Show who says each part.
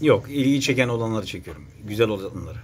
Speaker 1: Yok ilgi çeken olanları çekiyorum. Güzel olanları.